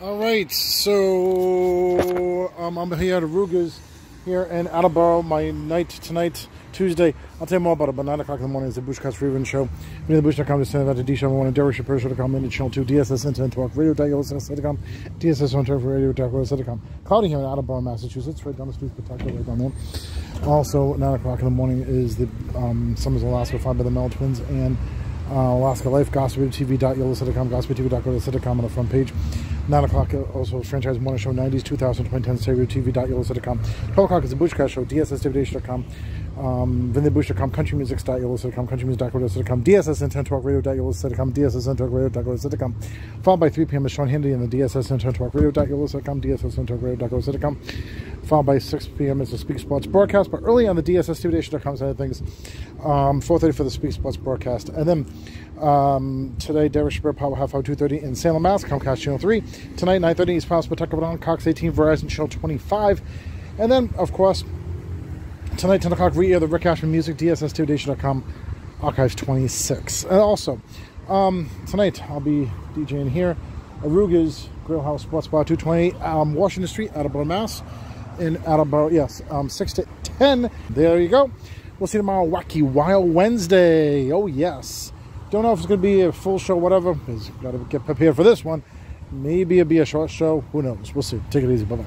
All right, so um, I'm here at Aruga's here in Attleboro. My night tonight, Tuesday. I'll tell you more about it. But 9 o'clock in the morning is the Bushcast Freeman Show. Me the Bush.com to send out to D Show 1 and Derek Shapiro Show.com and channel 2 DSS Internet Talk Radio.com DSS on Talk Radio.com. Cloudy here in Attleboro, Massachusetts, right down the street, spectacular right down there. Also, 9 o'clock in the morning is the um, Summers Alaska, found by the Mel Twins and uh, Alaska Life, gossiptv.yellowcity.com, gossiptv.go.com on the front page. 9 o'clock, also franchise morning show 90s, 2010, stereo tv.yellowcity.com. 12 o'clock is the Bushcast show, dssdivitation.com, um, vinthebush.com, countrymusics.yellowcity.com, countrymusic.yellowcity.com, DSS Internet Talk Radio.yellowcity.com, DSS and Talk Radio.yellowcity.com. Followed by 3 p.m. is Sean Handy and the DSS Internet Talk Radio.yellowcity.com, DSS and Talk Radio.yellowcity.com. Followed by 6 p.m. is the Speak Sports broadcast, but early on the DSS side of things, um, 4.30 for the Speak Sports broadcast. And then um, today, Derek Shapiro, Power Half Hour 2.30 in Salem, Mass, Comcast Channel 3. Tonight, 9.30 East Palm, Pawtucket, Cox 18, Verizon Channel 25. And then, of course, tonight, 10 o'clock, re-air the Rick Ashman Music, DSS2Nation.com, Archives 26. And also, um, tonight, I'll be DJing here, Aruga's Grill House Sports Bar 220, um, Washington Street, Attleboro, Mass. In Attleboro, yes, um, 6 to 10. There you go. We'll see you tomorrow, Wacky Wild Wednesday. Oh, yes. Don't know if it's going to be a full show, whatever. Got to get prepared for this one. Maybe it'll be a short show. Who knows? We'll see. Take it easy. Bye bye.